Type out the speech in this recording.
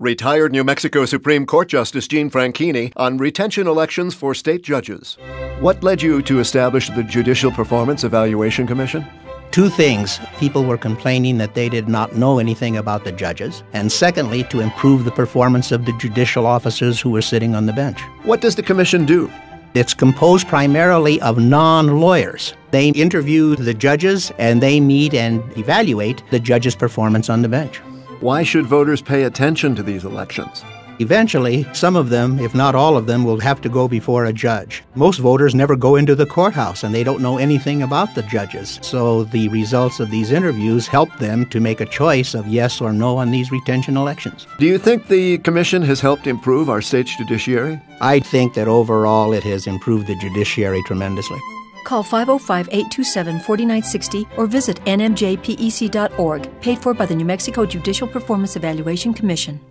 Retired New Mexico Supreme Court Justice Gene Franchini on retention elections for state judges. What led you to establish the Judicial Performance Evaluation Commission? Two things. People were complaining that they did not know anything about the judges. And secondly, to improve the performance of the judicial officers who were sitting on the bench. What does the commission do? It's composed primarily of non lawyers. They interview the judges and they meet and evaluate the judges' performance on the bench. Why should voters pay attention to these elections? Eventually, some of them, if not all of them, will have to go before a judge. Most voters never go into the courthouse and they don't know anything about the judges. So the results of these interviews help them to make a choice of yes or no on these retention elections. Do you think the commission has helped improve our state's judiciary? I think that overall it has improved the judiciary tremendously. Call 505 827 4960 or visit nmjpec.org, paid for by the New Mexico Judicial Performance Evaluation Commission.